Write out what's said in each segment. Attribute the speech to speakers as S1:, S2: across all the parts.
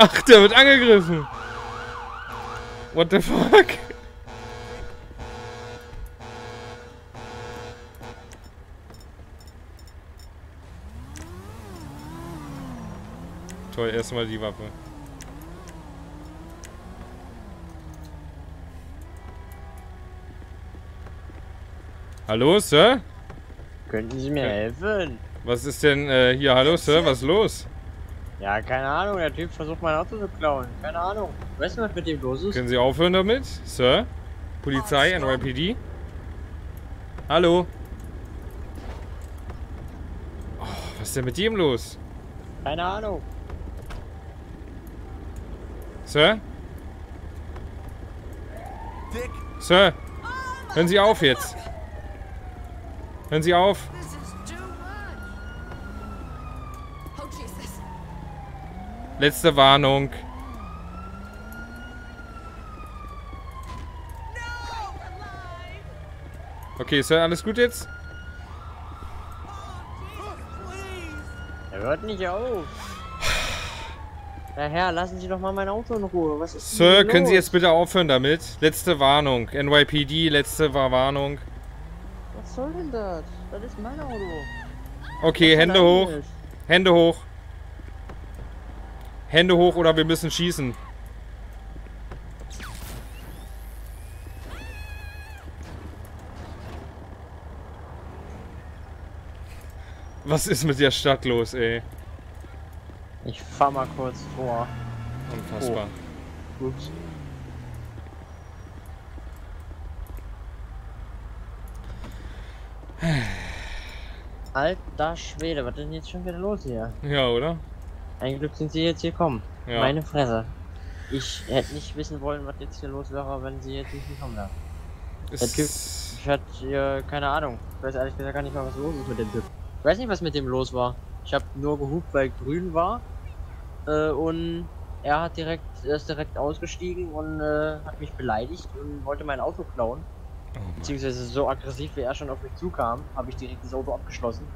S1: Ach, der wird angegriffen. What the fuck? Toll, erstmal die Waffe. Hallo, Sir?
S2: Könnten Sie mir helfen?
S1: Was ist denn äh, hier? Hallo, Sir? Was ist los?
S2: Ja, keine Ahnung. Der Typ versucht mein Auto zu klauen. Keine Ahnung. Weißt du, was mit dem los ist?
S1: Können Sie aufhören damit, Sir? Polizei, NYPD? Hallo? Oh, was ist denn mit ihm los?
S2: Keine Ahnung.
S1: Sir? Sir? Hören Sie auf jetzt. Hören Sie auf. Letzte Warnung. Okay, Sir, alles gut jetzt?
S2: Er hört nicht auf. Na Herr, lassen Sie doch mal mein Auto in Ruhe. Was ist
S1: Sir, können Sie jetzt bitte aufhören damit? Letzte Warnung. NYPD, letzte Wa- Warnung.
S2: Was soll denn das? Das ist mein Auto.
S1: Okay, Hände hoch. Hände hoch. Hände hoch oder wir müssen schießen. Was ist mit der Stadt los, ey?
S2: Ich fahr mal kurz vor.
S1: Unfassbar.
S2: Ups. Alter Schwede, was ist denn jetzt schon wieder los hier?
S1: Ja, oder?
S2: Ein Glück sind sie jetzt hier gekommen.
S1: Ja.
S2: Meine Fresse. Ich hätte nicht wissen wollen, was jetzt hier los wäre, wenn sie jetzt nicht gekommen wären. Der Typ, ich hatte keine Ahnung. Ich weiß ehrlich gesagt gar nicht mal, was los ist mit dem Typ. Ich weiß nicht, was mit dem los war. Ich habe nur gehupt, weil grün war. Äh, und er hat direkt, er ist direkt ausgestiegen und äh, hat mich beleidigt und wollte mein Auto klauen.
S1: oh.
S2: Beziehungsweise so aggressiv, wie er schon auf mich zukam, habe ich direkt das Auto abgeschlossen.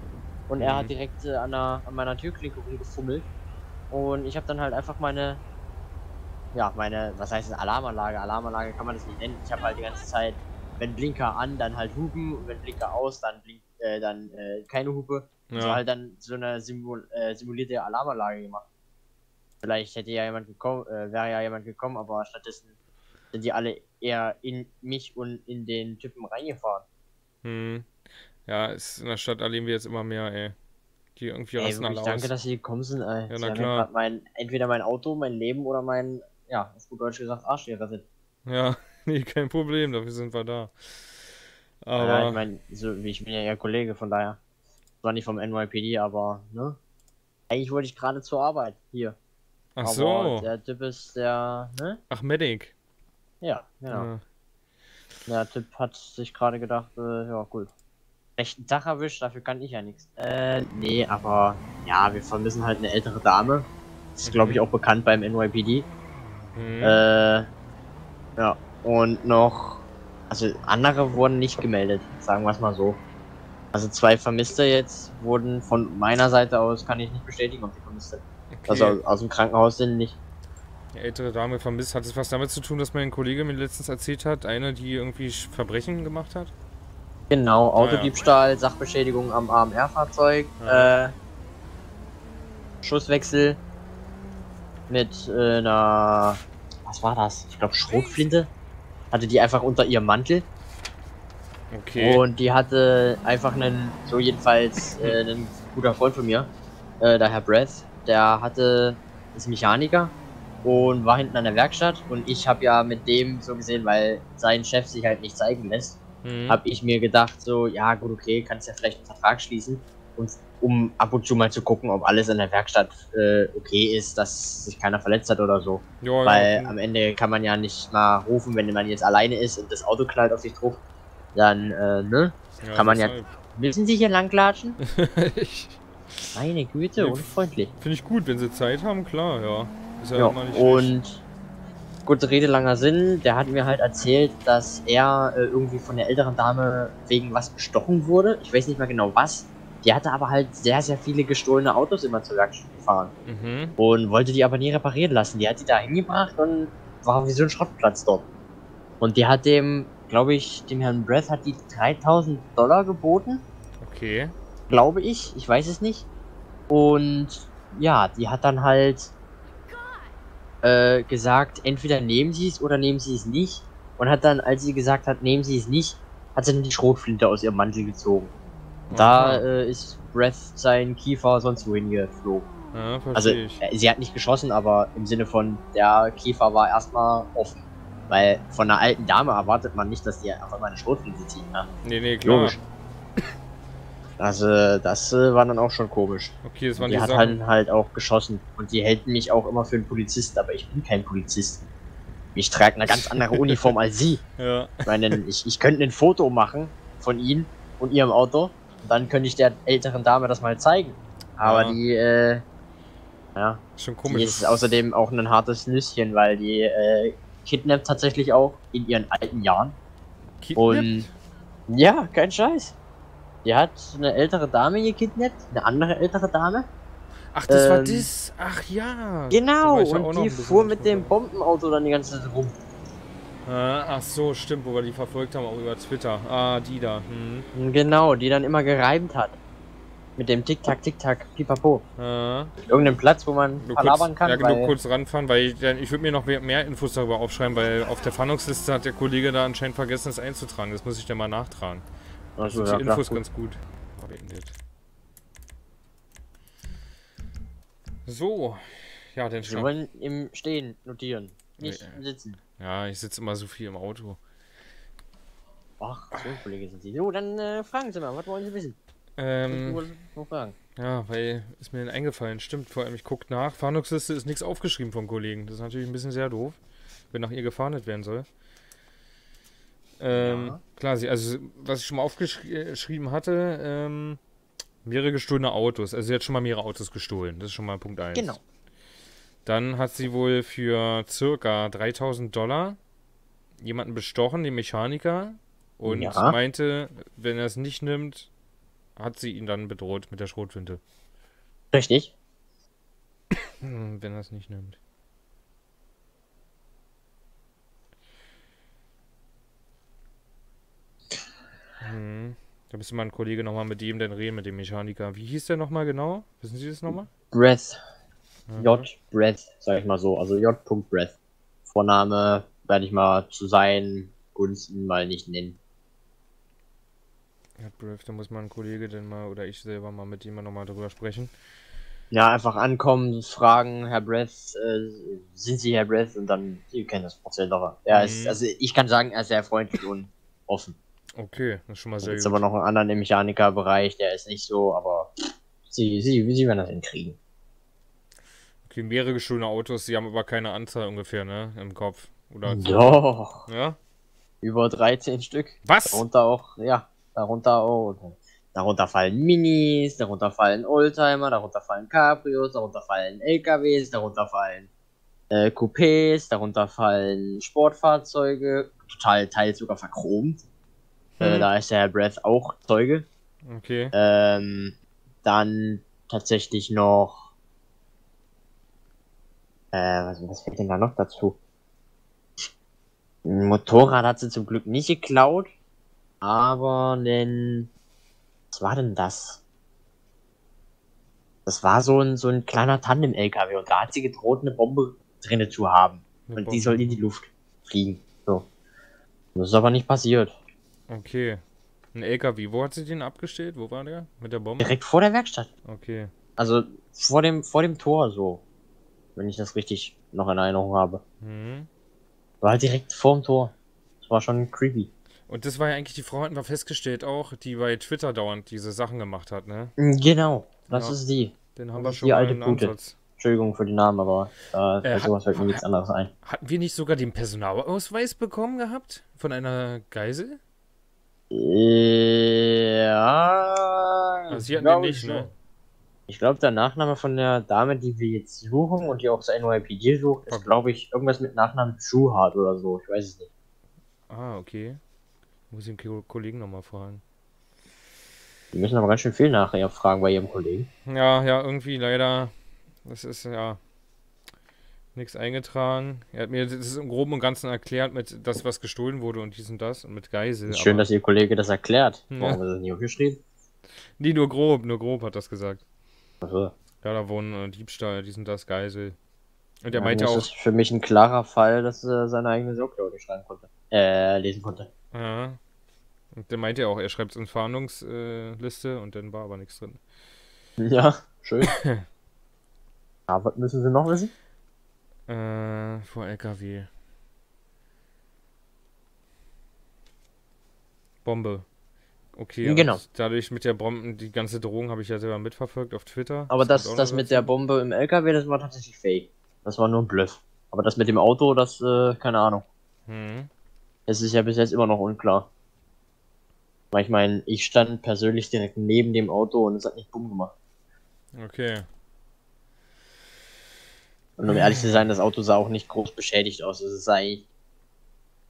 S2: Und er
S1: Mhm.
S2: hat direkt äh, an, der, an meiner Türklinke rumgefummelt. Und ich habe dann halt einfach meine, ja, meine, was heißt das, Alarmanlage? Alarmanlage kann man das nicht nennen. Ich habe halt die ganze Zeit, wenn Blinker an, dann halt Hupen und wenn Blinker aus, dann blink, äh, dann äh, keine Hupe.
S1: Ja.
S2: So halt dann so eine Simul äh, simulierte Alarmanlage gemacht. Vielleicht hätte ja jemand gekommen, äh, wäre ja jemand gekommen, aber stattdessen sind die alle eher in mich und in den Typen reingefahren.
S1: Hm. Ja, ist, in der Stadt erleben wir jetzt immer mehr, ey. Die irgendwie
S2: Ey,
S1: rasten alle
S2: danke,
S1: aus.
S2: dass sie gekommen sind, ey.
S1: Ja,
S2: sie
S1: na klar.
S2: mein, entweder mein Auto, mein Leben oder mein, ja, auf gut Deutsch gesagt, Arsch gerettet.
S1: Ja, nee, kein Problem, dafür sind wir da. Aber,
S2: Ja, ich meine, so, wie ich bin ja ihr Kollege, von daher. Zwar nicht vom NYPD, aber, ne? Eigentlich wollte ich gerade zur Arbeit, hier.
S1: ach
S2: aber
S1: so.
S2: der Typ ist der, ne?
S1: Ach, Medic.
S2: Ja, genau.
S1: Ja.
S2: Der Typ hat sich gerade gedacht, äh, ja, cool. Rechten Tag erwischt, dafür kann ich ja nichts. Äh, nee, aber ja, wir vermissen halt eine ältere Dame. Ist, glaube ich,
S1: Mhm.
S2: auch bekannt beim NYPD.
S1: Hm.
S2: Äh, ja, und noch, also andere wurden nicht gemeldet, sagen wir es mal so. Also zwei Vermisste jetzt wurden von meiner Seite aus, kann ich nicht bestätigen, ob die vermisst sind.
S1: okay.
S2: Also aus dem Krankenhaus sind nicht.
S1: Die ältere Dame vermisst. Hat es was damit zu tun, dass mein Kollege mir letztens erzählt hat? Eine, die irgendwie Verbrechen gemacht hat?
S2: Genau,
S1: Ah.
S2: Autodiebstahl, Sachbeschädigung am AMR-Fahrzeug,
S1: Ja.
S2: äh, Schusswechsel mit äh, einer, was war das? Ich glaube Schrotflinte. Hatte die einfach unter ihrem Mantel
S1: Okay.
S2: und die hatte einfach einen, so jedenfalls äh, ein guter Freund von mir, äh, der Herr Breath, der hatte, ist Mechaniker und war hinten an der Werkstatt und ich habe ja mit dem so gesehen, weil sein Chef sich halt nicht zeigen lässt,
S1: Hm.
S2: habe ich mir gedacht, so, ja gut, okay, kannst ja vielleicht einen Vertrag schließen, und, um ab und zu mal zu gucken, ob alles in der Werkstatt äh, okay ist, dass sich keiner verletzt hat oder so.
S1: ja,
S2: Weil
S1: ja.
S2: am Ende kann man ja nicht mal rufen, wenn man jetzt alleine ist und das Auto knallt auf sich drauf, dann, äh, ne?
S1: ja,
S2: kann man ja-
S1: deshalb.
S2: Müssen Sie hier langlatschen? Meine Güte, unfreundlich.
S1: Finde ich gut, wenn sie Zeit haben, klar, ja. Ist ja,
S2: Ja,
S1: nicht schlecht.
S2: Gute Rede, langer Sinn, der hat mir halt erzählt, dass er äh, irgendwie von der älteren Dame wegen was bestochen wurde. Ich weiß nicht mal genau was. Die hatte aber halt sehr, sehr viele gestohlene Autos immer zur Werkstatt gefahren.
S1: Mhm.
S2: Und wollte die aber nie reparieren lassen. Die hat die da hingebracht und war wie so ein Schrottplatz dort. Und die hat dem, glaube ich, dem Herrn Breath hat die 3000 Dollar geboten.
S1: Okay.
S2: Glaube ich. Ich weiß es nicht. Und ja, die hat dann halt äh, gesagt, entweder nehmen sie es oder nehmen sie es nicht. Und hat dann, als sie gesagt hat, nehmen sie es nicht, hat sie dann die Schrotflinte aus ihrem Mantel gezogen. Da äh, ist Breath sein Kiefer sonst wohin geflogen.
S1: Ja,
S2: Also
S1: ich.
S2: äh, sie hat nicht geschossen, aber im Sinne von der Kiefer war erstmal offen. Weil von einer alten Dame erwartet man nicht, dass die auf einmal eine Schrotflinte zieht. Ne?
S1: Nee, nee, klar.
S2: Logisch. Also das äh, war dann auch schon komisch.
S1: Okay, das waren
S2: Die
S1: die,
S2: hat
S1: Sachen.
S2: halt, halt auch geschossen. Und die hält mich auch immer für einen Polizisten, aber ich bin kein Polizist. Ich trage eine ganz andere Uniform als sie.
S1: Ja.
S2: Ich meine, ich, ich könnte ein Foto machen von ihnen und ihrem Auto. Und dann könnte ich der älteren Dame das mal zeigen. Aber
S1: Ja.
S2: die, äh, ja,
S1: Schon
S2: die
S1: komisch.
S2: ist außerdem auch ein hartes Nüsschen, weil die äh, kidnappt tatsächlich auch in ihren alten Jahren.
S1: Kidnappt?
S2: Und ja, kein Scheiß. Die hat eine ältere Dame gekidnappt, eine andere ältere Dame.
S1: Ach, das war
S2: ähm,
S1: das. Ach ja.
S2: Genau,
S1: war ja
S2: und die fuhr mit dem Bombenauto dann die ganze Zeit rum.
S1: Ah, ach so, stimmt, wo wir die verfolgt haben, auch über Twitter. Ah, die da. Hm.
S2: Genau, die dann immer gereimt hat. Mit dem Tick-Tack, Tick-Tack, pipapo.
S1: Ah,
S2: Irgendeinen Platz, wo man
S1: nur kurz,
S2: kann.
S1: ja, genau,
S2: weil,
S1: kurz ranfahren, weil ich, ich würde mir noch mehr, mehr Infos darüber aufschreiben, weil auf der Fahndungsliste hat der Kollege da anscheinend vergessen, das einzutragen. Das muss ich dann mal nachtragen.
S2: Also,
S1: sind
S2: ja,
S1: die
S2: klar,
S1: Infos
S2: gut.
S1: ganz gut. Beendet. So, ja, dann
S2: Wir
S1: schon.
S2: wollen im Stehen notieren, nicht
S1: Nee.
S2: im Sitzen.
S1: Ja, ich sitze immer so viel im Auto.
S2: Ach, so, Kollege sind Sie. So, dann äh, fragen Sie mal, was wollen Sie wissen?
S1: Ähm,
S2: fragen?
S1: ja, weil ist mir denn eingefallen. Stimmt, vor allem ich gucke nach. Fahndungsliste ist nichts aufgeschrieben vom Kollegen. Das ist natürlich ein bisschen sehr doof, wenn nach ihr gefahndet werden soll. Ähm,
S2: Ja.
S1: klar, also was ich schon mal aufgeschrieben hatte, ähm, mehrere gestohlene Autos. Also sie hat schon mal mehrere Autos gestohlen. Das ist schon mal Punkt 1.
S2: Genau.
S1: Dann hat sie wohl für circa 3000 Dollar jemanden bestochen, den Mechaniker, und
S2: Ja.
S1: meinte, wenn er es nicht nimmt, hat sie ihn dann bedroht mit der Schrotflinte.
S2: Richtig.
S1: Hm, Wenn er es nicht nimmt. Hm. Da müsste mal ein Kollege nochmal mit dem denn reden, mit dem Mechaniker. Wie hieß der nochmal genau? Wissen Sie das nochmal?
S2: Breath.
S1: Mhm.
S2: J. Breath, sag ich mal so. Also J. Breath. Vorname werde ich mal zu seinen Gunsten mal nicht nennen.
S1: Ja, Brief, da muss mal ein Kollege denn mal oder ich selber mal mit ihm mal nochmal drüber sprechen.
S2: Ja, einfach ankommen, fragen, Herr Breath, äh, sind Sie Herr Breath? Und dann, Sie kennen das Prozedere. Er ist,
S1: Mhm.
S2: also ich kann sagen, er ist sehr freundlich und offen.
S1: Okay, das ist schon mal sehr gut.
S2: aber noch einen anderen im Mechanikerbereich, der ist nicht so, aber Sie, Sie, Sie werden das hinkriegen.
S1: Okay, mehrere gestohlene Autos, sie haben aber keine Anzahl ungefähr, ne? Im Kopf. Oder
S2: Doch,
S1: Ja?
S2: über 13 Stück.
S1: Was?
S2: Darunter auch, ja, darunter auch. Darunter fallen Minis, darunter fallen Oldtimer, darunter fallen Cabrios, darunter fallen LKWs, darunter fallen äh, Coupés, darunter fallen Sportfahrzeuge, total teils sogar verchromt. Äh,
S1: Hm.
S2: da ist der Herr Breath auch Zeuge.
S1: Okay.
S2: Ähm, dann tatsächlich noch. Äh, was, was fällt denn da noch dazu? Ein Motorrad hat sie zum Glück nicht geklaut, aber nen. Was war denn das? Das war so ein, so ein kleiner Tandem-LKW und da hat sie gedroht, eine Bombe drinne zu haben.
S1: Eine
S2: und
S1: Bombe.
S2: die soll in die Luft fliegen. So. Das ist aber nicht passiert.
S1: Okay. Ein LKW, wo hat sie den abgestellt? Wo war der? Mit der Bombe?
S2: Direkt vor der Werkstatt.
S1: Okay.
S2: Also vor dem, vor dem Tor so. Wenn ich das richtig noch in Erinnerung habe.
S1: Hm.
S2: War halt direkt vorm Tor. Das war schon creepy.
S1: Und das war ja eigentlich, die Frau hatten wir festgestellt auch, die bei Twitter dauernd diese Sachen gemacht hat, ne?
S2: Mm, Genau, das
S1: Ja.
S2: ist die.
S1: Den haben wir schon
S2: die
S1: mal
S2: alte.
S1: Ansatz.
S2: Entschuldigung für den Namen, aber äh,
S1: Äh,
S2: sowas fällt mir nichts anderes ein.
S1: Hatten wir nicht sogar den Personalausweis bekommen gehabt? Von einer Geisel?
S2: Ja.
S1: Also sie hatten
S2: glaub
S1: den
S2: ich
S1: nicht, ne?
S2: Ich glaube, der Nachname von der Dame, die wir jetzt suchen und die auch das NYPD sucht, ist,
S1: Okay.
S2: glaube ich, irgendwas mit Nachnamen Trueheart oder so. Ich weiß es nicht.
S1: Ah, okay. Muss ich den Ko- Kollegen nochmal fragen.
S2: Wir müssen aber ganz schön viel nachher fragen bei ihrem Kollegen.
S1: Ja, ja, irgendwie leider. Das ist ja nichts eingetragen. Er hat mir das im Groben und Ganzen erklärt, mit das, was gestohlen wurde und dies und das und mit Geisel.
S2: Schön, dass ihr Kollege das erklärt.
S1: Ja.
S2: Warum ist das nicht aufgeschrieben?
S1: Nee, nur grob, nur grob hat das gesagt.
S2: Achso.
S1: Ja, da wurden äh, Diebstahl, dies und das, Geisel. Und er
S2: Ja,
S1: meinte
S2: das
S1: auch,
S2: ist für mich ein klarer Fall, dass er seine eigene Sauklaute schreiben konnte. Äh, lesen konnte.
S1: ja. Und der meinte auch, er schreibt es in Fahndungsliste äh, und dann war aber nichts drin.
S2: Ja, schön. Aber was müssen Sie noch wissen?
S1: Äh, vor LKW. Bombe. Okay,
S2: Genau.
S1: dadurch mit der Bombe, die ganze Drohung habe ich ja selber mitverfolgt auf Twitter.
S2: Aber das, das
S1: noch
S2: mit der Bombe im LKW, das war tatsächlich fake. Das war nur ein Bluff. Aber das mit dem Auto, das, äh, keine Ahnung.
S1: Hm.
S2: Es ist ja bis jetzt immer noch unklar. Weil ich meine, ich stand persönlich direkt neben dem Auto und es hat nicht bumm gemacht.
S1: Okay.
S2: Und um ehrlich zu sein, das Auto sah auch nicht groß beschädigt aus. Es sah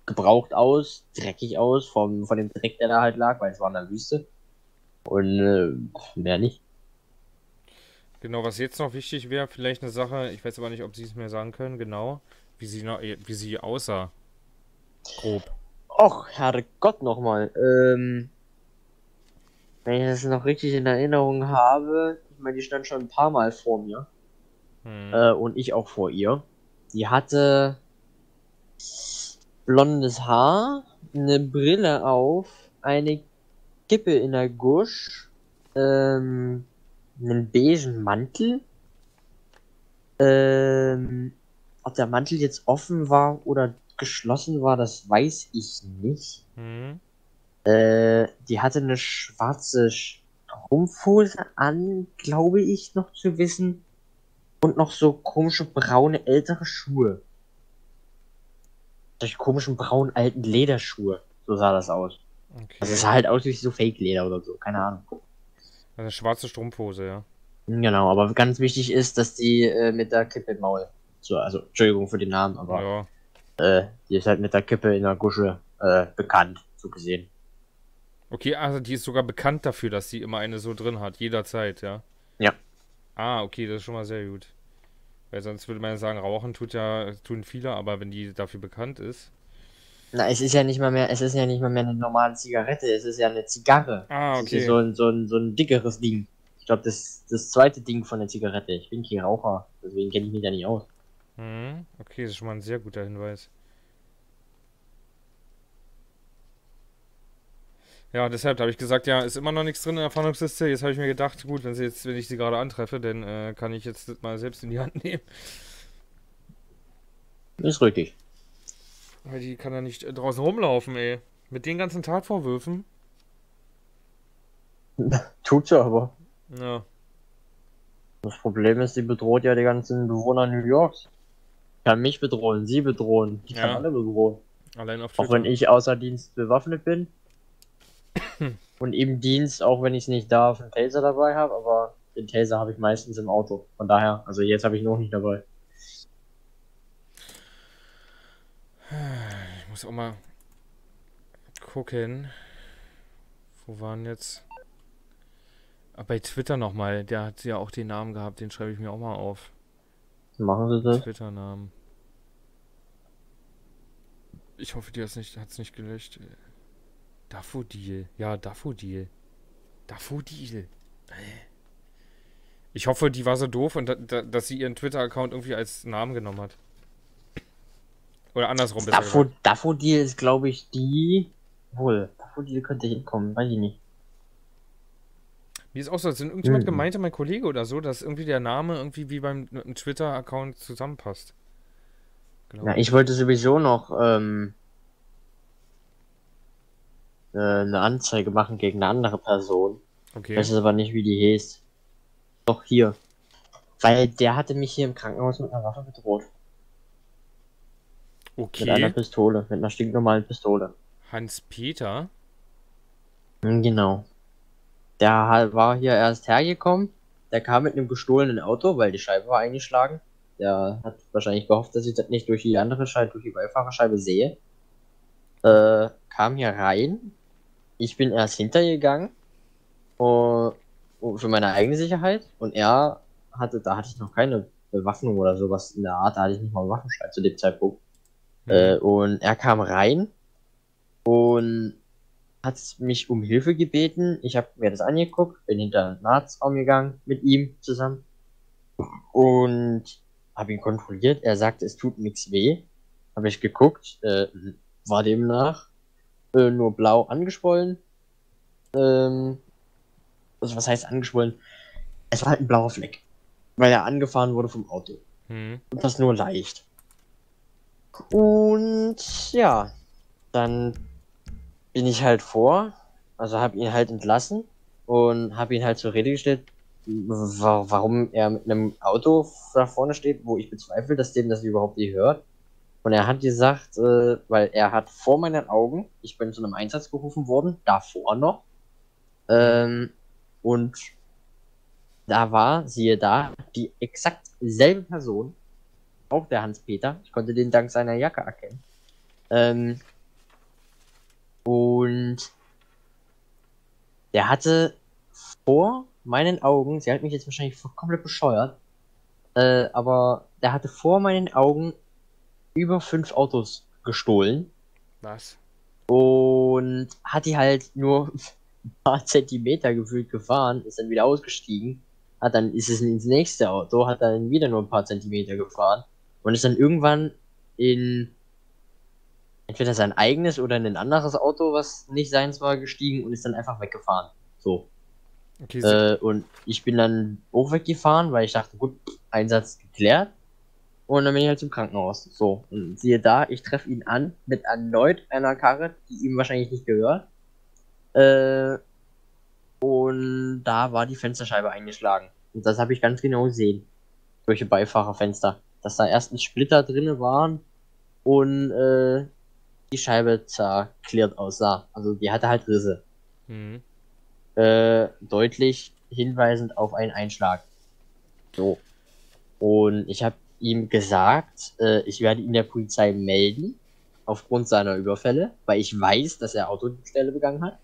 S2: gebraucht aus, dreckig aus, vom, von dem Dreck, der da halt lag, weil es war in der Wüste. Und äh, mehr nicht.
S1: Genau, was jetzt noch wichtig wäre, vielleicht eine Sache, ich weiß aber nicht, ob Sie es mir sagen können, genau, wie sie, noch, wie sie aussah. Grob.
S2: Och, Herrgott nochmal. Ähm, wenn ich das noch richtig in Erinnerung habe, ich meine, die stand schon ein paar Mal vor mir.
S1: Hm.
S2: Äh, und ich auch vor ihr. Die hatte blondes Haar, eine Brille auf, eine Kippe in der Gusch, ähm, einen beigen Mantel. Ähm, ob der Mantel jetzt offen war oder geschlossen war, das weiß ich nicht.
S1: Hm.
S2: Äh, die hatte eine schwarze Strumpfhose an, glaube ich noch zu wissen. Und noch so komische braune ältere Schuhe. Solche komischen braunen alten Lederschuhe. So sah das aus.
S1: Okay.
S2: Also es sah halt aus wie so Fake-Leder oder so, keine Ahnung.
S1: Also eine schwarze Strumpfhose, ja.
S2: Genau, aber ganz wichtig ist, dass die äh, mit der Kippe im Maul. So, also, Entschuldigung für den Namen, aber
S1: Ja.
S2: äh, die ist halt mit der Kippe in der Gusche äh, bekannt, so gesehen.
S1: Okay, also die ist sogar bekannt dafür, dass sie immer eine so drin hat, jederzeit, ja.
S2: Ja.
S1: Ah, okay, das ist schon mal sehr gut. Weil sonst würde man ja sagen, Rauchen tut ja, tun viele, aber wenn die dafür bekannt ist.
S2: Na, es ist ja nicht mal mehr, es ist ja nicht mal mehr eine normale Zigarette, es ist ja eine Zigarre.
S1: Ah, okay.
S2: ist so ein, so ein, so ein dickeres Ding. Ich glaube, das das zweite Ding von der Zigarette. Ich bin kein Raucher, deswegen kenne ich mich da nicht aus.
S1: Hm, okay, das ist schon mal ein sehr guter Hinweis. Ja, deshalb habe ich gesagt, ja, ist immer noch nichts drin in der Fahndungsliste. Jetzt habe ich mir gedacht, gut, wenn sie jetzt, wenn ich sie gerade antreffe, dann äh, kann ich jetzt das mal selbst in die Hand nehmen.
S2: Ist richtig.
S1: Weil die kann ja nicht äh, draußen rumlaufen, ey. Mit den ganzen Tatvorwürfen.
S2: Tut sie aber.
S1: Ja.
S2: Das Problem ist, sie bedroht ja die ganzen Bewohner New Yorks. Kann mich bedrohen, sie bedrohen, die kann
S1: Ja.
S2: alle bedrohen.
S1: Allein auf
S2: Auch wenn ich außer Dienst bewaffnet bin. Und im Dienst, auch wenn ich es nicht darf, einen Taser dabei habe, aber den Taser habe ich meistens im Auto. Von daher, also jetzt habe ich noch nicht dabei.
S1: Ich muss auch mal gucken. Wo waren jetzt? Ah, bei Twitter nochmal. Der hat ja auch den Namen gehabt. Den schreibe ich mir auch mal auf.
S2: Machen sie das?
S1: Twitter-Namen. Ich hoffe, die hat's nicht, hat's nicht gelöscht. Daffodil. Ja, Daffodil. Daffodil. Ich hoffe, die war so doof und da, da, dass sie ihren Twitter-Account irgendwie als Namen genommen hat. Oder andersrum.
S2: Daffo,
S1: gesagt.
S2: Daffodil ist, glaube ich, die. Wohl, Daffodil könnte hinkommen, weiß ich nicht.
S1: Mir ist auch so, als wenn irgendjemand
S2: Mhm.
S1: gemeinte, mein Kollege oder so, dass irgendwie der Name irgendwie wie beim Twitter-Account zusammenpasst. Genau.
S2: Ja, ich wollte sowieso noch ähm, äh, eine Anzeige machen gegen eine andere Person. Ich
S1: Okay.
S2: weiß jetzt aber nicht, wie die hieß. Doch hier. Weil der hatte mich hier im Krankenhaus mit einer Waffe bedroht. Mit einer
S1: Okay.
S2: Pistole, mit einer stinknormalen Pistole.
S1: Hans-Peter.
S2: Hm, Genau. Der war hier erst hergekommen. Der kam mit einem gestohlenen Auto, weil die Scheibe war eingeschlagen. Der hat wahrscheinlich gehofft, dass ich das nicht durch die andere Scheibe, durch die Beifahrerscheibe sehe. Äh, kam hier rein. Ich bin erst hintergegangen. Und für meine eigene Sicherheit. Und er hatte, da hatte ich noch keine Bewaffnung oder sowas in der Art, da hatte ich nicht mal einen Waffenschein zu dem Zeitpunkt.
S1: Mhm.
S2: Äh, und er kam rein und hat mich um Hilfe gebeten. Ich habe mir das angeguckt, bin hinter den Arztraum gegangen mit ihm zusammen und habe ihn kontrolliert. Er sagte, es tut nichts weh. Habe ich geguckt, äh, war demnach äh, nur blau angeschwollen. Ähm, also was heißt angeschwollen? Es war halt ein blauer Fleck, weil er angefahren wurde vom Auto.
S1: Mhm.
S2: Und das nur leicht. Und ja, dann bin ich halt vor, also habe ihn halt entlassen und habe ihn halt zur Rede gestellt, wa warum er mit einem Auto da vorne steht, wo ich bezweifle, dass dem das überhaupt nicht hört. Und er hat gesagt, äh, weil er hat vor meinen Augen, ich bin zu einem Einsatz gerufen worden, davor noch, ähm, und da war, siehe da, die exakt selbe Person, auch der Hans-Peter, ich konnte den dank seiner Jacke erkennen, ähm, und der hatte vor meinen Augen, sie halten mich jetzt wahrscheinlich komplett bescheuert, äh, aber der hatte vor meinen Augen über fünf Autos gestohlen
S1: Was?
S2: und hat die halt nur ein paar Zentimeter gefühlt gefahren, ist dann wieder ausgestiegen, hat dann ist es ins nächste Auto, hat dann wieder nur ein paar Zentimeter gefahren und ist dann irgendwann in entweder sein eigenes oder in ein anderes Auto, was nicht seins war, gestiegen und ist dann einfach weggefahren. So.
S1: Okay,
S2: Äh, und ich bin dann auch weggefahren, weil ich dachte, gut, Einsatz geklärt. Und dann bin ich halt zum Krankenhaus. So. Und siehe da, ich treffe ihn an mit erneut einer Karre, die ihm wahrscheinlich nicht gehört. Äh, und da war die Fensterscheibe eingeschlagen. Und das habe ich ganz genau gesehen. Die Beifahrerfenster. Dass da erstens Splitter drinne waren und äh, die Scheibe zerklärt aussah. Also die hatte halt Risse
S1: mhm.
S2: äh, deutlich hinweisend auf einen Einschlag. So. Und ich habe ihm gesagt, äh, ich werde ihn der Polizei melden, aufgrund seiner Überfälle, weil ich weiß, dass er Autodiebstähle begangen hat.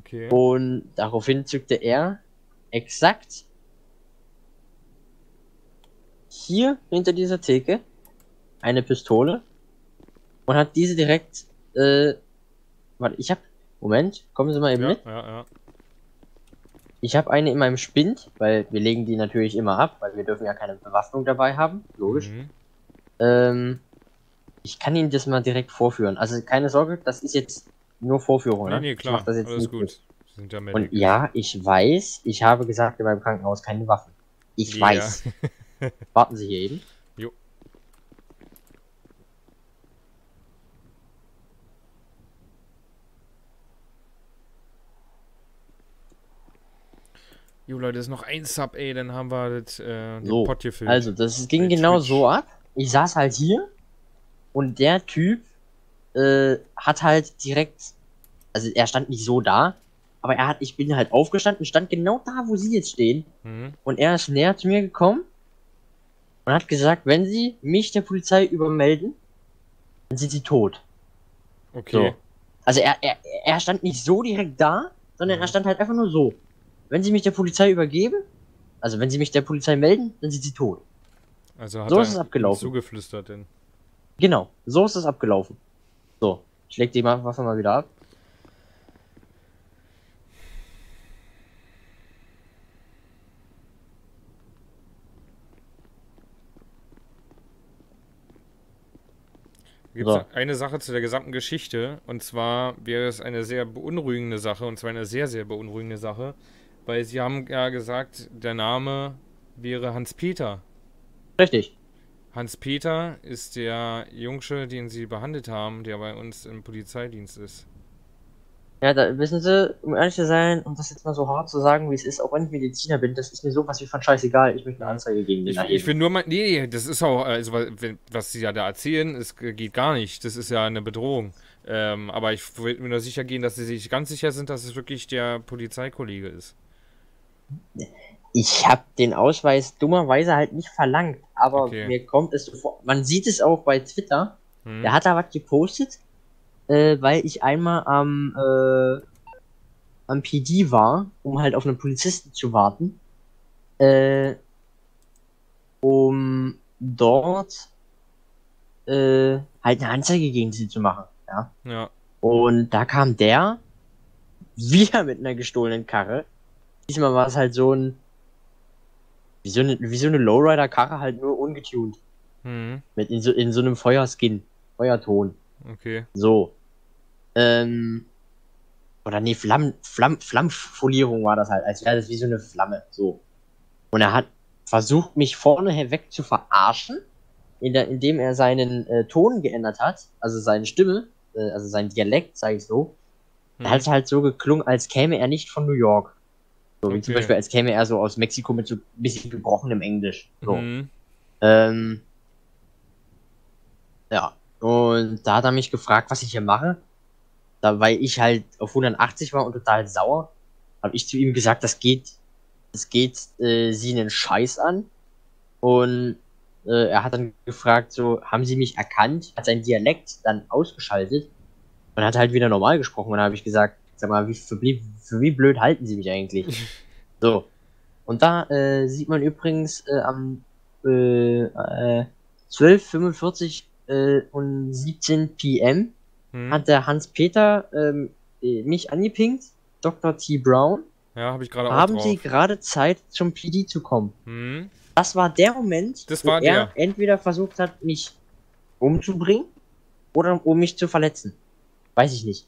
S1: Okay.
S2: Und daraufhin zückte er exakt hier hinter dieser Theke eine Pistole und hat diese direkt, äh, warte, ich hab, Moment, kommen Sie mal eben
S1: ja,
S2: mit.
S1: ja, ja.
S2: Ich habe eine in meinem Spind, weil wir legen die natürlich immer ab, weil wir dürfen ja keine Bewaffnung dabei haben, logisch.
S1: Mhm.
S2: Ähm, ich kann Ihnen das mal direkt vorführen. Also keine Sorge, das ist jetzt nur Vorführung,
S1: Nee,
S2: ne?
S1: nee,
S2: Ich
S1: klar.
S2: mach das jetzt
S1: Alles
S2: nicht
S1: gut. sind ja
S2: Und ja, ich weiß, ich habe gesagt in meinem Krankenhaus keine Waffen. Ich
S1: Ja.
S2: weiß. Warten Sie hier eben.
S1: Jo. Leute, ist noch ein Sub, ey, dann haben wir das, äh, den
S2: So,
S1: Pott gefüllt.
S2: Also, das ging
S1: Bei
S2: genau
S1: Twitch.
S2: so ab. Ich saß halt hier und der Typ äh, hat halt direkt, also er stand nicht so da, aber er hat, ich bin halt aufgestanden, stand genau da, wo Sie jetzt stehen
S1: Mhm.
S2: und er ist näher zu mir gekommen und hat gesagt, wenn Sie mich der Polizei übermelden, dann sind Sie tot.
S1: Okay.
S2: So. Also er, er, er stand nicht so direkt da, sondern
S1: Mhm.
S2: er stand halt einfach nur so. Wenn Sie mich der Polizei übergeben, also wenn Sie mich der Polizei melden, dann sind Sie tot.
S1: Also hat
S2: So
S1: er
S2: ist es abgelaufen.
S1: zugeflüstert denn.
S2: Genau, so ist es abgelaufen. So, ich leg die Waffe mal wieder ab.
S1: Gibt es
S2: So.
S1: eine Sache zu der gesamten Geschichte und zwar wäre es eine sehr beunruhigende Sache und zwar eine sehr, sehr beunruhigende Sache, weil sie haben ja gesagt, der Name wäre Hans-Peter.
S2: Richtig.
S1: Hans-Peter ist der Jungsche, den sie behandelt haben, der bei uns im Polizeidienst ist.
S2: Ja, da wissen Sie, um ehrlich zu sein, um das jetzt mal so hart zu sagen, wie es ist, auch wenn ich Mediziner bin, das ist mir sowas wie von scheißegal. Ich möchte eine Anzeige gegen den
S1: Ich,
S2: erheben.
S1: ich will nur mal. Nee, das ist auch. Also, was sie ja da erzählen, es geht gar nicht. Das ist ja eine Bedrohung. Ähm, aber ich will mir nur sicher gehen, dass sie sich ganz sicher sind, dass es wirklich der Polizeikollege ist.
S2: Ich habe den Ausweis dummerweise halt nicht verlangt, aber
S1: Okay.
S2: mir kommt es so vor. Man sieht es auch bei Twitter.
S1: Hm?
S2: Der hat da was gepostet, äh, weil ich einmal am, äh, am PD war, um halt auf einen Polizisten zu warten, äh, um dort äh, halt eine Anzeige gegen sie zu machen. Ja.
S1: Ja.
S2: Und da kam der wieder mit einer gestohlenen Karre. Diesmal war es halt so ein. Wie so eine, wie so eine Lowrider-Karre, halt nur ungetuned.
S1: Mhm.
S2: Mit in so, in so einem Feuerskin. Feuerton.
S1: Okay.
S2: So. Ähm. Oder nee, Flamm, Flamm, Flammfolierung war das halt, als wäre das wie so eine Flamme. So. Und er hat versucht, mich vorne weg zu verarschen, indem er seinen äh, Ton geändert hat, also seine Stimme, äh, also sein Dialekt, sage ich so.
S1: Mhm.
S2: Er hat halt so geklungen, als käme er nicht von New York. So wie zum
S1: Okay.
S2: Beispiel, als käme er so aus Mexiko mit so ein bisschen gebrochenem Englisch. So.
S1: Mhm.
S2: Ähm, ja, und da hat er mich gefragt, was ich hier mache. Da, weil ich halt auf 180 war und total sauer, habe ich zu ihm gesagt, das geht, das geht äh, sie einen Scheiß an. Und äh, er hat dann gefragt, so, haben sie mich erkannt? Hat sein Dialekt dann ausgeschaltet und hat halt wieder normal gesprochen. Und dann habe ich gesagt, sag mal, wie, für, für wie blöd halten sie mich eigentlich? so. Und da äh, sieht man übrigens äh, am äh, äh, 12.45 äh, und 17 PM
S1: Mhm.
S2: hat der Hans-Peter ähm, äh, mich angepinkt, Dr. T. Brown.
S1: Ja, habe ich gerade auch
S2: Haben. Sie gerade Zeit, zum PD zu kommen?
S1: Mhm.
S2: Das war der Moment,
S1: Das
S2: wo er
S1: der.
S2: entweder versucht hat, mich umzubringen oder um mich zu verletzen. Weiß ich nicht.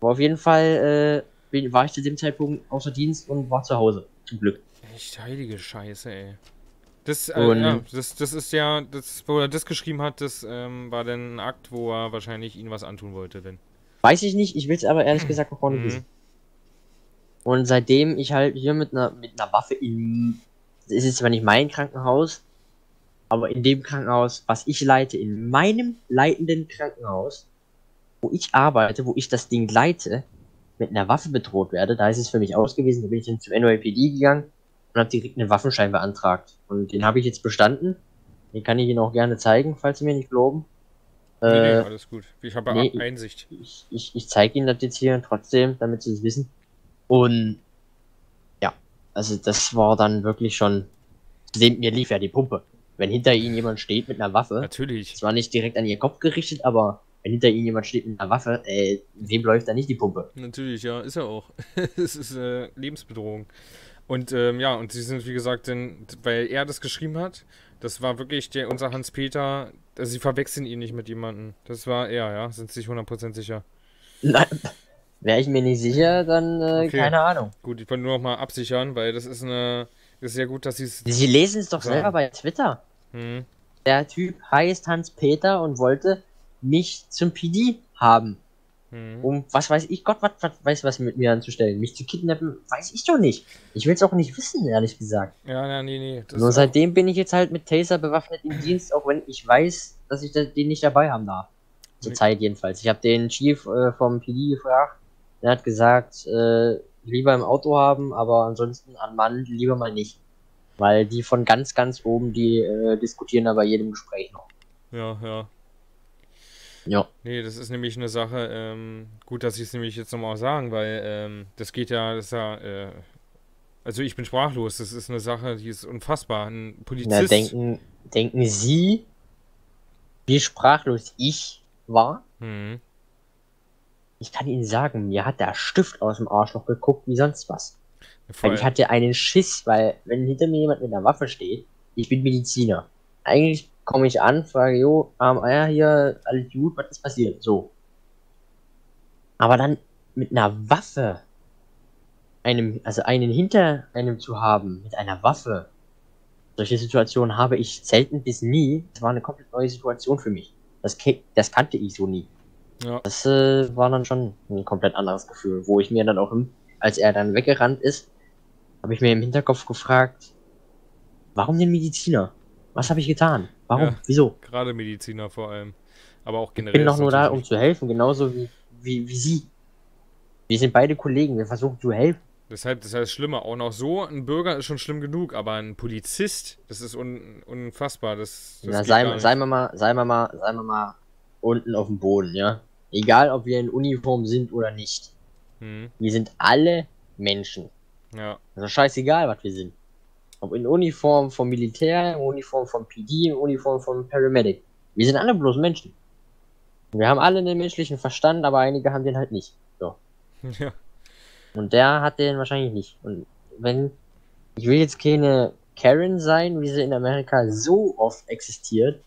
S2: Aber auf jeden Fall äh, bin, war ich zu dem Zeitpunkt außer Dienst und war zu Hause. Zum Glück.
S1: Echt heilige Scheiße, ey. Das, äh,
S2: Und-
S1: ja, das, das ist ja, das, wo er das geschrieben hat, das ähm, war dann ein Akt, wo er wahrscheinlich ihnen was antun wollte, denn.
S2: Weiß ich nicht, ich will es aber ehrlich gesagt auch nicht
S1: Mhm.
S2: wissen. Und seitdem ich halt hier mit einer, mit einer Waffe in. Das ist jetzt zwar nicht mein Krankenhaus, aber in dem Krankenhaus, was ich leite, in meinem leitenden Krankenhaus, wo ich arbeite, wo ich das Ding leite, mit einer Waffe bedroht werde, da ist es für mich ausgewiesen, da bin ich dann zum NYPD gegangen und habe direkt einen Waffenschein beantragt. Und den habe ich jetzt bestanden. Den kann ich Ihnen auch gerne zeigen, falls Sie mir nicht glauben.
S1: Nee, nee,
S2: Äh,
S1: alles gut. Ich habe
S2: nee,
S1: Einsicht.
S2: ich, ich, ich zeige Ihnen das jetzt hier trotzdem, damit Sie es wissen. Und ja, also das war dann wirklich schon. Zudem, mir lief ja die Pumpe. Wenn hinter Ihnen jemand steht mit einer Waffe,
S1: Natürlich.
S2: zwar nicht direkt an Ihr Kopf gerichtet, aber wenn hinter Ihnen jemand steht mit einer Waffe, äh, wem läuft da nicht die Pumpe?
S1: Natürlich, ja, ist er auch. es ist äh, Lebensbedrohung. Und ähm, ja, und sie sind, wie gesagt, denn, weil er das geschrieben hat, das war wirklich der, unser Hans-Peter, also sie verwechseln ihn nicht mit jemandem. Das war er, ja, sind sich 100% sicher.
S2: Nein, wäre ich mir nicht sicher, dann äh,
S1: Okay.
S2: keine Ahnung.
S1: Gut, ich wollte nur noch mal absichern, weil das ist eine, ist sehr gut, dass sie es.
S2: Sie lesen es doch
S1: Ja.
S2: selber bei Twitter.
S1: Hm,
S2: Der Typ heißt Hans-Peter und wollte mich zum PD haben.
S1: hm.
S2: um was weiß ich, Gott, was, was weiß was mit mir anzustellen. Mich zu kidnappen, weiß ich doch nicht. Ich will es auch nicht wissen, ehrlich gesagt.
S1: Ja, ja, nee, nee.
S2: Nur seitdem bin ich jetzt halt mit Taser bewaffnet im Dienst, auch wenn ich weiß, dass ich den nicht dabei haben darf. Zur
S1: Nee.
S2: Zeit jedenfalls. Ich habe den Chief äh, vom PD gefragt. Der hat gesagt, äh, lieber im Auto haben, aber ansonsten an Mann lieber mal nicht. Weil die von ganz, ganz oben, die äh, diskutieren da bei jedem Gespräch noch.
S1: ja, ja.
S2: Ja.
S1: Nee, das ist nämlich eine Sache, ähm, gut, dass ich es nämlich jetzt nochmal sagen, weil ähm, das geht ja, das ist ja, äh, also ich bin sprachlos, das ist eine Sache, die ist unfassbar. Ein
S2: Na,
S1: Polizist.
S2: denken, denken Sie, wie sprachlos ich war?
S1: Hm,
S2: Ich kann Ihnen sagen, mir hat der Stift aus dem Arschloch geguckt wie sonst was.
S1: voll.
S2: Weil ich hatte einen Schiss, weil wenn hinter mir jemand mit einer Waffe steht, ich bin Mediziner. Eigentlich komme ich an, frage, jo, arm Eier hier, alles gut, was ist passiert? So. Aber dann mit einer Waffe, einem, also einen hinter einem zu haben, mit einer Waffe, solche Situationen habe ich selten bis nie. Das war eine komplett neue Situation für mich. Das, das kannte ich so nie.
S1: ja,
S2: Das äh, war dann schon ein komplett anderes Gefühl, wo ich mir dann auch, im, als er dann weggerannt ist, habe ich mir im Hinterkopf gefragt, warum den Mediziner? Was habe ich getan? Warum?
S1: Ja.
S2: Wieso?
S1: gerade Mediziner vor allem. Aber auch
S2: Ich
S1: generell.
S2: bin doch nur da, um zu helfen, genauso wie, wie, wie Sie. Wir sind beide Kollegen, wir versuchen zu helfen.
S1: Deshalb, das heißt schlimmer. Auch noch so, ein Bürger ist schon schlimm genug, aber ein Polizist, das ist un, unfassbar. Das, das
S2: Na, sei, seien wir mal, seien wir mal, seien wir mal unten auf dem Boden, ja? Egal, ob wir in Uniform sind oder nicht.
S1: Hm.
S2: Wir sind alle Menschen.
S1: Ja.
S2: Also scheißegal, was wir sind. Ob in Uniform vom Militär, in Uniform vom PD, in Uniform vom Paramedic. Wir sind alle bloß Menschen. Wir haben alle einen menschlichen Verstand, aber einige haben den halt nicht. So.
S1: Ja.
S2: Und der hat den wahrscheinlich nicht. Und wenn, ich will jetzt keine Karen sein, wie sie in Amerika so oft existiert.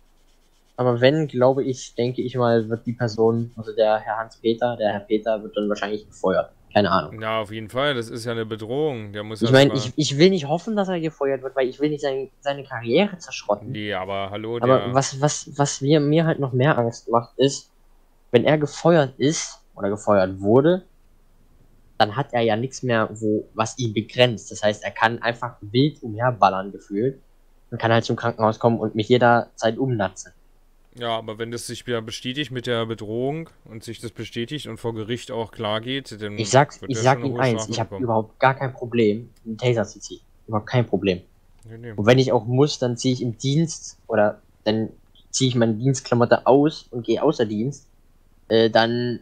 S2: Aber wenn, glaube ich, denke ich mal, wird die Person, also der Herr Hans-Peter, der Herr Peter wird dann wahrscheinlich gefeuert. Keine Ahnung.
S1: Ja, auf jeden Fall. Das ist ja eine Bedrohung. Der muss
S2: Ich meine, ich, ich will nicht hoffen, dass er gefeuert wird, weil ich will nicht seine, seine Karriere zerschrotten.
S1: Nee, aber hallo,
S2: Aber was, was, was mir, mir halt noch mehr Angst macht, ist, wenn er gefeuert ist oder gefeuert wurde, dann hat er ja nichts mehr, wo, was ihn begrenzt. Das heißt, er kann einfach wild umherballern gefühlt und kann halt zum Krankenhaus kommen und mich jederzeit umnatzen.
S1: Ja, aber wenn das sich wieder bestätigt mit der Bedrohung und sich das bestätigt und vor Gericht auch klar geht, dann.
S2: Ich sag,
S1: wird
S2: ich sag
S1: hohe
S2: eins,
S1: Strafe
S2: ich habe überhaupt gar kein Problem, einen Taser zu ziehen. Überhaupt kein Problem.
S1: Nee, nee.
S2: Und wenn ich auch muss, dann ziehe ich im Dienst oder dann ziehe ich meine Dienstklamotte aus und gehe außer Dienst. Äh, dann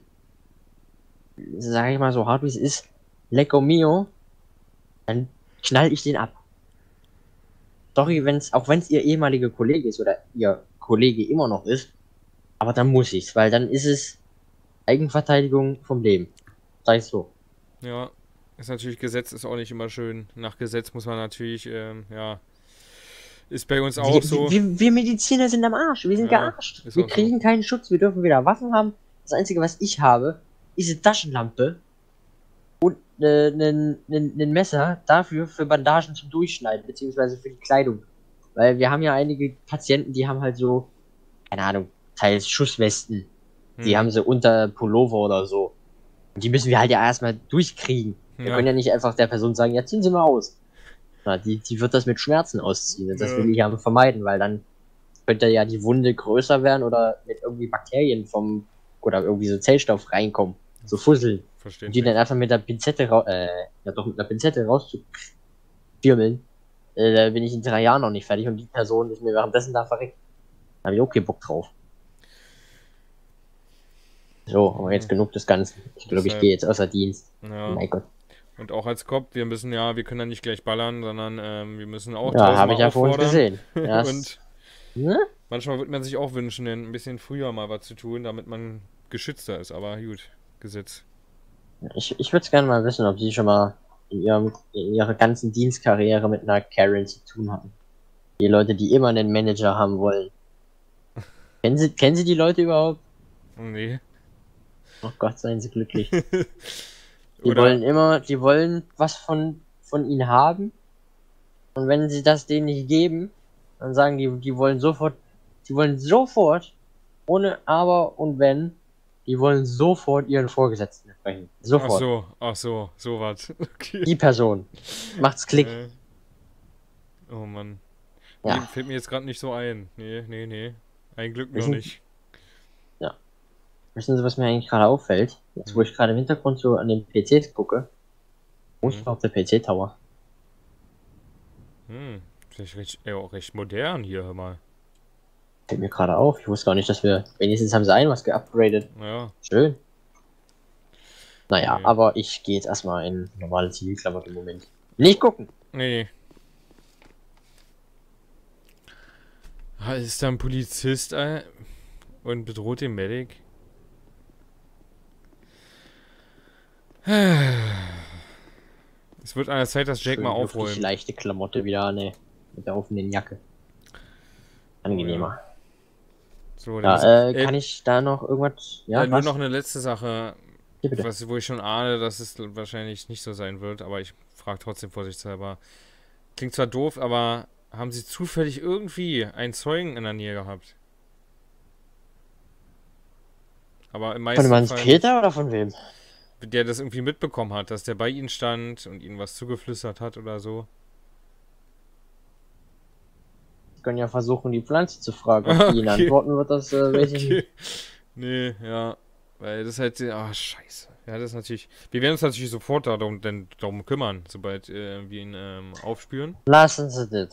S2: sage ich mal so hart wie es ist, Lecco mio, dann knall ich den ab. Sorry, wenn's, auch wenn es ihr ehemaliger Kollege ist oder ihr Kollege immer noch ist, aber dann muss ich's, weil dann ist es Eigenverteidigung vom Leben. Sag ich so.
S1: Ja, ist natürlich, Gesetz ist auch nicht immer schön. Nach Gesetz muss man natürlich, ähm, ja. Ist bei uns auch
S2: wir,
S1: so.
S2: Wir, wir Mediziner sind am Arsch. Wir sind
S1: Ja,
S2: gearscht. Wir
S1: auch so.
S2: kriegen keinen Schutz. Wir dürfen weder Waffen haben. Das Einzige, was ich habe, ist eine Taschenlampe und äh, ein ein Messer dafür für Bandagen zum Durchschneiden, beziehungsweise für die Kleidung. Weil wir haben ja einige Patienten, die haben halt so, keine Ahnung, teils Schusswesten. Die
S1: Hm,
S2: haben sie unter Pullover oder so. Und die müssen wir halt ja erstmal durchkriegen. Wir
S1: ja.
S2: können ja nicht einfach der Person sagen, ja, ziehen Sie mal aus. Na, die, die wird das mit Schmerzen ausziehen. Und das
S1: Ja.
S2: will ich ja vermeiden, weil dann könnte ja die Wunde größer werden oder mit irgendwie Bakterien vom oder irgendwie so Zellstoff reinkommen. So fusseln. Und die dann einfach mit der Pinzette raus, äh, ja doch mit einer Pinzette rauszufirmeln. Äh, da bin ich in drei Jahren noch nicht fertig und die Person ist mir währenddessen da verreckt. Da habe ich auch keinen Bock drauf. So, aber jetzt genug des Ganzen. Ich glaube, ich gehe jetzt außer Dienst.
S1: Ja.
S2: Mein Gott.
S1: Und auch als Cop, wir müssen ja, wir können ja nicht gleich ballern, sondern ähm, wir müssen auch
S2: Ja, habe ich ja vorhin gesehen. Ja,
S1: Und
S2: ne?
S1: manchmal wird man sich auch wünschen, ein bisschen früher mal was zu tun, damit man geschützter ist. Aber gut, Gesetz.
S2: Ich, ich würde es gerne mal wissen, ob Sie schon mal in, ihrem, in Ihrer ganzen Dienstkarriere mit einer Karen zu tun hatten. Die Leute, die immer einen Manager haben wollen. kennen, Sie, kennen Sie die Leute überhaupt?
S1: Nee.
S2: Oh Gott, seien Sie glücklich. Die wollen immer, die wollen was von, von Ihnen haben. Und wenn Sie das denen nicht geben, dann sagen die, die wollen sofort, die wollen sofort, ohne Aber und Wenn, die wollen sofort Ihren Vorgesetzten sprechen.
S1: Ach
S2: Sofort.
S1: so, ach so, so was. Okay.
S2: Die Person. Macht's Klick.
S1: Äh, oh Mann.
S2: Ja.
S1: Nee, fällt mir jetzt gerade nicht so ein. Nee, nee, nee. Ein Glück noch nicht.
S2: Wissen Sie, was mir eigentlich gerade auffällt? Jetzt, wo ich gerade im Hintergrund so an den PCs gucke. Ist
S1: Mhm.
S2: überhaupt der PC-Tower?
S1: Hm. Vielleicht recht, ja, auch recht modern hier, hör mal.
S2: Fällt mir gerade auf. Ich wusste gar nicht, dass wir. Wenigstens haben sie ein was geupgradet.
S1: Ja.
S2: Schön. Naja,
S1: Okay.
S2: aber ich gehe jetzt erstmal in normale Zivilklamotten im Moment. Nicht gucken!
S1: Nee. Ist da ein Polizist äh, und bedroht den Medic? Es wird an der Zeit, dass Jake
S2: Schön
S1: mal aufräumt.
S2: leichte Klamotte wieder, ne. Mit der offenen Jacke. Angenehmer.
S1: So,
S2: Ja, äh, kann ich da noch irgendwas. Ja,
S1: äh, nur noch eine letzte Sache, was, wo ich schon ahne, dass es wahrscheinlich nicht so sein wird, aber ich frage trotzdem vorsichtshalber. Klingt zwar doof, aber haben Sie zufällig irgendwie einen Zeugen in der Nähe gehabt? Aber im
S2: Von
S1: meisten
S2: Hans
S1: Fall,
S2: Peter oder von wem?
S1: der das irgendwie mitbekommen hat, dass der bei Ihnen stand und Ihnen was zugeflüstert hat oder so.
S2: Wir können ja versuchen, die Pflanze zu fragen. Ob die Ihnen antworten wird, das äh, weiß ich nicht.
S1: Okay. Nee, ja. Weil das halt, ah, scheiße. Ja, das ist natürlich. Wir werden uns natürlich sofort darum, denn, darum kümmern, sobald äh, wir ihn ähm, aufspüren.
S2: Lassen Sie das.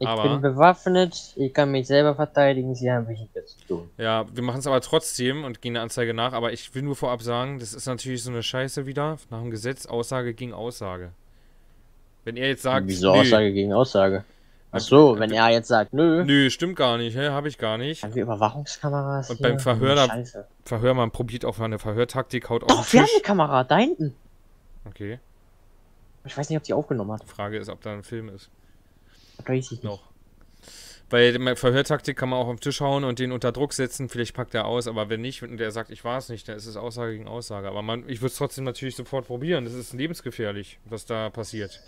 S2: Ich
S1: aber
S2: bin bewaffnet, ich kann mich selber verteidigen, sie haben mich nicht zu tun.
S1: ja, wir machen es aber trotzdem und gehen der Anzeige nach. Aber ich will nur vorab sagen, das ist natürlich so eine Scheiße wieder. Nach dem Gesetz Aussage gegen Aussage. Wenn er jetzt sagt,
S2: Wieso Aussage gegen Aussage? Ach so, wenn er jetzt sagt, nö,
S1: nö, stimmt gar nicht, hä, habe ich gar nicht.
S2: haben wir Überwachungskameras
S1: Und
S2: hier?
S1: beim Verhör da-
S2: Scheiße.
S1: Verhör, man probiert auch mal eine Verhörtaktik, haut auf
S2: Doch, wir haben eine Kamera, da hinten.
S1: Okay,
S2: Ich weiß nicht, ob die aufgenommen hat.
S1: die Frage ist, ob da ein Film ist.
S2: Weiß ich nicht.
S1: Noch. Der Verhörtaktik kann man auch auf den Tisch hauen und den unter Druck setzen, vielleicht packt er aus, aber wenn nicht und der sagt, ich war es nicht, dann ist es Aussage gegen Aussage. Aber man, ich würde es trotzdem natürlich sofort probieren. Das ist lebensgefährlich, was da passiert.